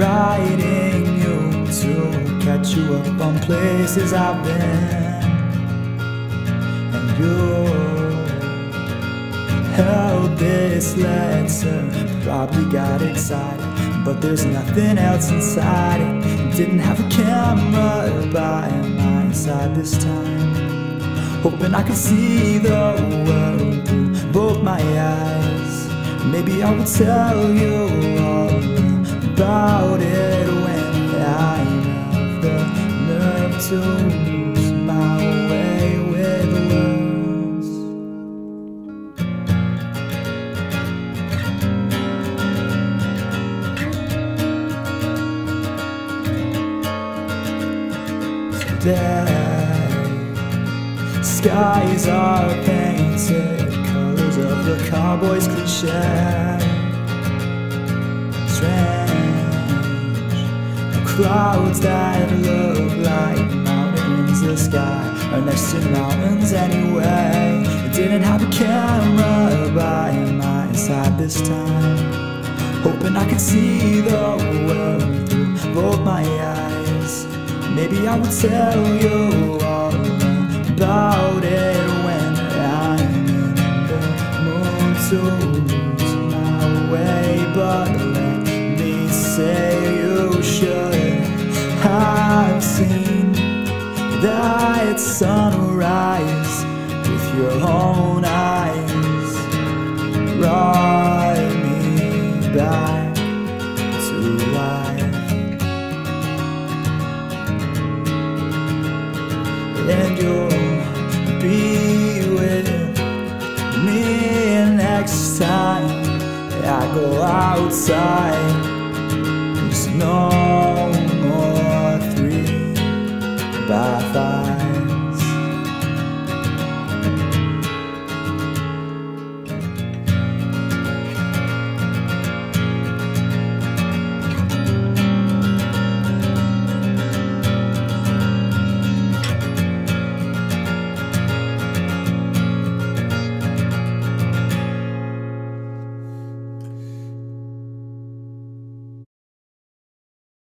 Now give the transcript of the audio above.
inviting you to catch you up on places I've been. And you held this letter, probably got excited. But there's nothing else inside it. Didn't have a camera by my side this time. Hoping I could see the world through both my eyes. Maybe I would tell you all about it when I have the nerve to lose my way with words. Today, skies are painted colors of the cowboy's cliche. Clouds that look like mountains. The sky are next to mountains anyway. I didn't have a camera by my side this time. Hoping I could see the world through both my eyes. Maybe I would tell you all about it when I'm in the mood to lose my way. But have seen that sunrise with your own eyes. Brought me back to life. and you'll be with me next time I go outside. There's no Bye bye.